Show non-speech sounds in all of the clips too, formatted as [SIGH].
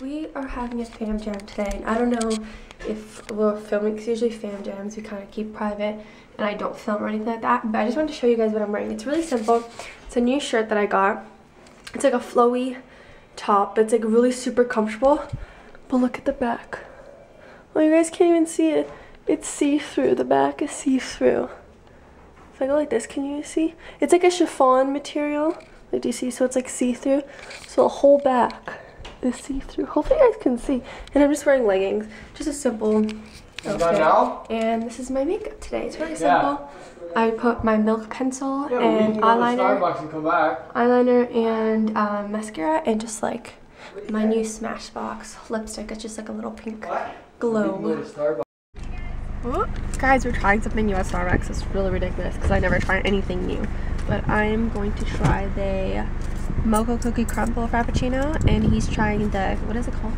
We are having a fam jam today, and I don't know if we're filming, because usually fam jams we kind of keep private, and I don't film or anything like that, but I just wanted to show you guys what I'm wearing. It's really simple. It's a new shirt that I got. It's like a flowy top, but it's like really super comfortable. But look at the back. Well, you guys can't even see it. It's see-through. The back is see-through. If I go like this, can you see? It's like a chiffon material. Like, do you see? So it's like see-through. So the whole back is see-through. Hopefully you guys can see. And I'm just wearing leggings. Just a simple outfit. now? And this is my makeup today. It's really simple. I put my milk pencil Yeah, we and can eyeliner, Starbucks and come back. eyeliner and um, mascara, and just like my new Smashbox lipstick. It's just like a little pink We glow. go. Guys, we're trying something new at Starbucks. It's really ridiculous because I never try anything new. But I am going to try the mocha cookie crumble frappuccino, and he's trying the what is it called?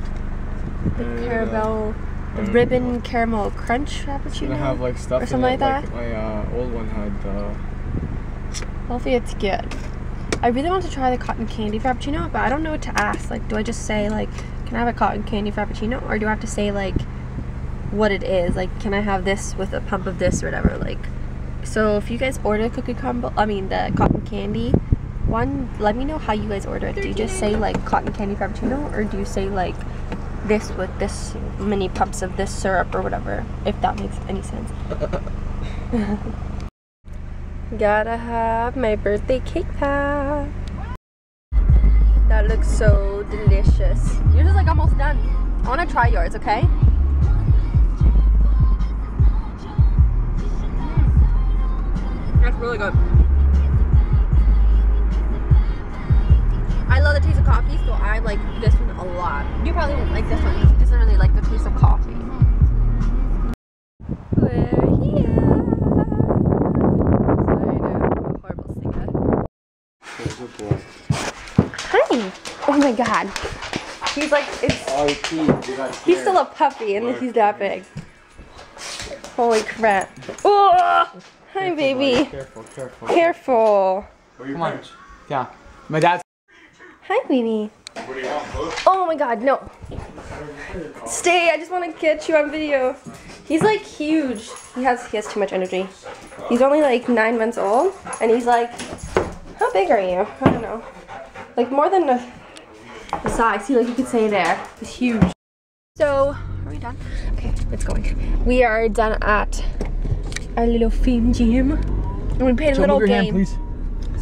The Uh, caramel, the ribbon know. caramel crunch frappuccino. gonna have like stuff Or in something like that? my uh, old one had. Uh, Hopefully it's good. I really want to try the cotton candy frappuccino, but I don't know what to ask. Like, do I just say like, can I have a cotton candy frappuccino, or do I have to say like, what it is? Like, can I have this with a pump of this or whatever? Like, so if you guys order cookie crumble, I mean the cotton candy one, let me know how you guys order it. Do you just say like cotton candy frappuccino, or do you say like this with this many pumps of this syrup or whatever? If that makes any sense. [LAUGHS] Gotta have my birthday cake pop. That looks so delicious. Yours is like almost done. I wanna try yours, okay? That's really good. Taste of coffee, so I like this one a lot. You probably won't like this one because he doesn't really like the taste of coffee. Hi. Oh my god. He's like, it's, he's still a puppy and he's that big. Holy crap. Oh, hi baby. Careful, careful. Careful. Come on. Yeah. My dad's. Hi baby. What do you want? Oh my god, no. Stay, I just want to get you on video. He's like huge. He has he has too much energy. He's only like nine months old and he's like how big are you? I don't know. Like more than a, a size. See like you could say there. He's huge. So are we done? Okay, it's going. We are done at our little film gym. And we played a little game.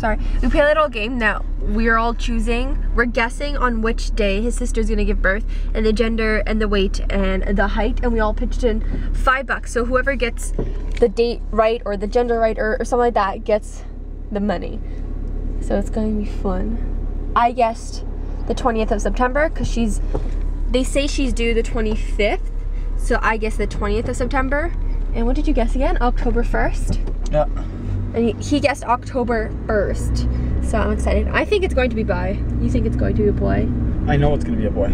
Sorry. We play a little game now. We're all choosing, we're guessing on which day his sister's gonna give birth and the gender and the weight and the height and we all pitched in five bucks. So whoever gets the date right or the gender right or, or something like that gets the money. So it's gonna be fun. I guessed the 20th of September because she's, they say she's due the 25th. So I guess the 20th of September. And what did you guess again? October 1st? Yeah. And he, guessed October 1st. So I'm excited. I think it's going to be boy. You think it's going to be a boy? I know it's gonna be a boy. [LAUGHS]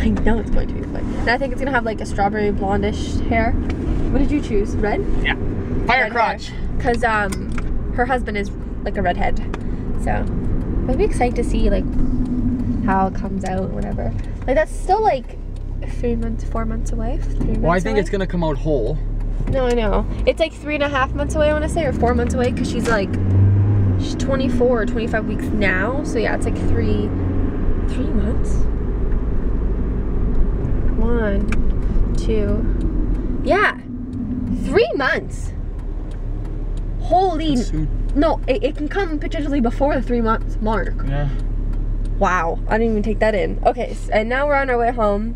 I know it's going to be a boy. And I think it's going to have like a strawberry blondish hair. What did you choose? Red? Yeah. Fire crotch. Because um, her husband is like a redhead. So I'll be excited to see like how it comes out, whatever. Like that's still like three months, four months away. Three months Well, I think away. it's gonna come out whole. No, I know. It's like three and a half months away, I want to say, or four months away, because she's like, she's 24 or 25 weeks now. So yeah, it's like three, three months. One, two, yeah, three months. Holy, no, it, it can come potentially before the three months mark. Yeah. Wow, I didn't even take that in. Okay, and now we're on our way home.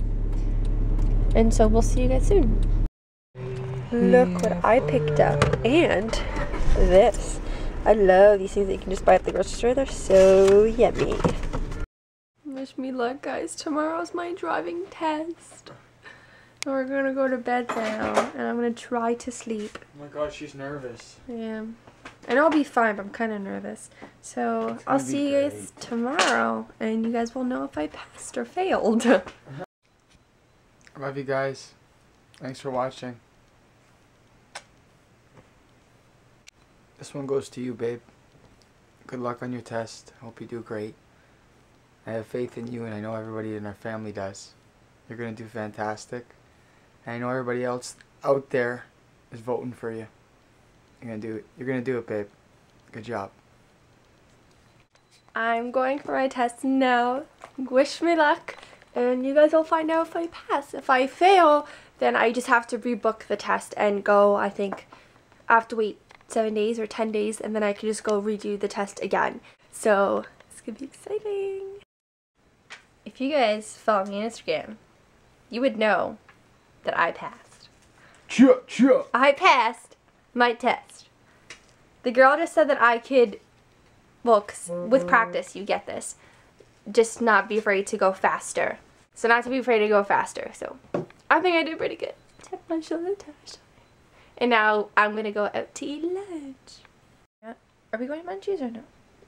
And so we'll see you guys soon. Look what I picked up. And this. I love these things that you can just buy at the grocery store. They're so yummy. Wish me luck, guys. Tomorrow's my driving test. And we're gonna go to bed now. And I'm gonna try to sleep. Oh my god, she's nervous. Yeah. And I'll be fine, but I'm kind of nervous. So I'll gonna see you guys tomorrow, and you guys will know if I passed or failed. [LAUGHS] Love you guys. Thanks for watching. This one goes to you, babe. Good luck on your test. I hope you do great. I have faith in you, and I know everybody in our family does. You're gonna do fantastic. And I know everybody else out there is voting for you. You're gonna do it. You're gonna do it, babe. Good job. I'm going for my test now. Wish me luck, and you guys will find out if I pass. If I fail, then I just have to rebook the test and go. I think to wait seven days or ten days, and then I can just go redo the test again. So it's gonna be exciting. If you guys follow me on Instagram, you would know that I passed. Chia, chia. I passed my test. The girl just said that I could, well, 'cause with practice you get this, just not be afraid to go faster. So not to be afraid to go faster. So I think I did pretty good. Tap my shoulder, tap my shoulder. And now I'm gonna go out to eat lunch. Yeah. Are we going to Munchies or no?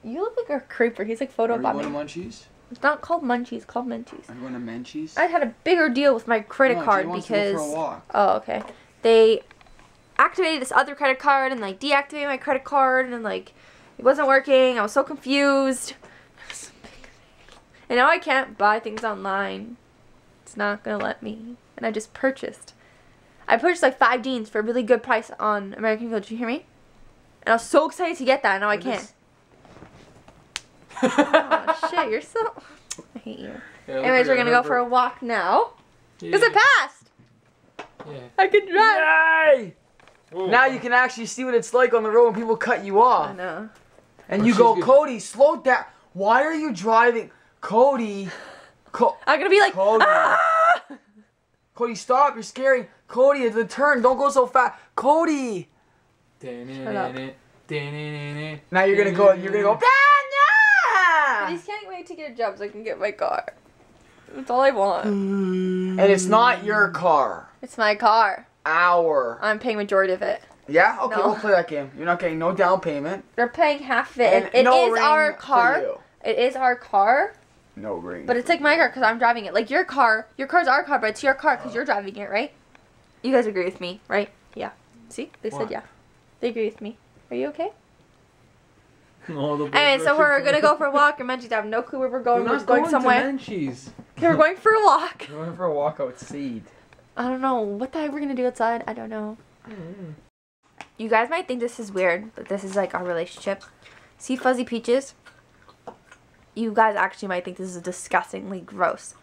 You look like a creeper. He's like photo Are we photobombing. going to Munchies? It's not called Munchies. It's called Menchie's. Are we going to Menchie's? I had a bigger deal with my credit No, card wants to go because. for a walk. Oh, okay. They activated this other credit card and like deactivated my credit card and like it wasn't working. I was so confused. And now I can't buy things online. It's not gonna let me. And I just purchased. I purchased like five jeans for a really good price on American Eagle. Did you hear me? And I was so excited to get that. and Now I can't. oh shit! You're so. [LAUGHS] I hate you. Anyways, we're gonna go for a walk now. Cause it passed. Yeah. I can drive. Yay! Now you can actually see what it's like on the road when people cut you off. I know. And Oh, you go, good. Cody, slow down. Why are you driving? Cody. [LAUGHS] Co- I'm gonna be like. Cody. "Ah!" Cody, stop. You're scaring. Cody, at the turn. Don't go so fast. Cody. up. Now you're going to go, you're going to go, I "Ah, just can't wait to get a job so I can get my car. That's all I want. And it's not your car. It's my car. Our. I'm paying majority of it. Yeah? Okay, No. we'll play that game. You're not getting no down payment. They're paying half of it. And And it no is our car. It is our car, No ring. but it's like my car because I'm driving it. Like your car, your car's our car, but it's your car because you're driving it, right? You guys agree with me, right? Yeah. See, they said yeah. They agree with me. Are you okay? [LAUGHS] All the Anyway, so we're gonna go for a walk. And Menchie's have no clue where we're going. We're We're, going, going somewhere. to Menchie's. Okay, [LAUGHS] we're going for a walk. We're going for a walk outside. I don't know what the heck we're gonna do outside. I don't know. You guys might think this is weird, but this is like our relationship. See fuzzy peaches? You guys actually might think this is disgustingly gross.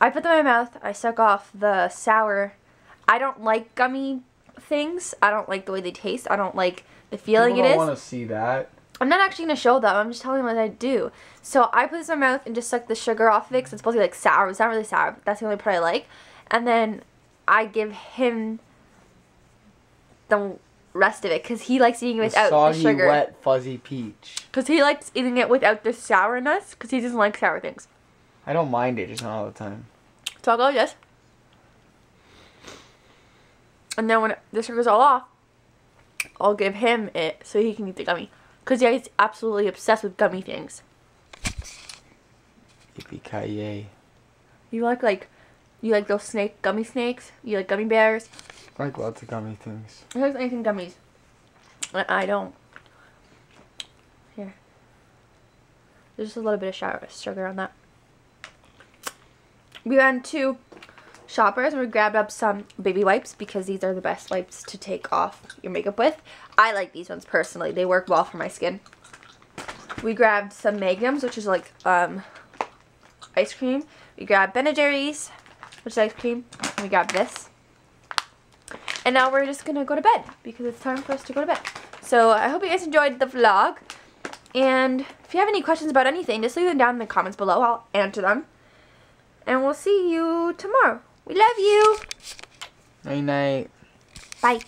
I put them in my mouth. I suck off the sour. I don't like gummy things. I don't like the way they taste. I don't like the feeling People it don't is. want to see that. I'm not actually gonna show them. I'm just telling them what I do. So I put this in my mouth and just suck the sugar off of it 'cause it's supposed to be like sour. It's not really sour. But that's the only part I like. And then I give him the rest of it because he likes eating it without the, soggy, sugar. wet, fuzzy peach. Because he likes eating it without the sourness because he doesn't like sour things. I don't mind it, just not all the time. So I'll go this. And then when the sugar's all off, I'll give him it so he can eat the gummy. Because yeah, he's absolutely obsessed with gummy things. Yippee-ki-yay. You like like, you like those snake gummy snakes? You like gummy bears? I like lots of gummy things. He likes anything gummies. And I don't. Here. There's just a little bit of sugar on that. We went to Shoppers and we grabbed up some baby wipes because these are the best wipes to take off your makeup with. I like these ones personally. They work well for my skin. We grabbed some Magnums, which is like um, ice cream. We grabbed Ben & Jerry's, which is ice cream. And we grabbed this. And now we're just gonna go to bed because it's time for us to go to bed. So I hope you guys enjoyed the vlog. And if you have any questions about anything, just leave them down in the comments below. I'll answer them. And we'll see you tomorrow. We love you. Night night. Bye.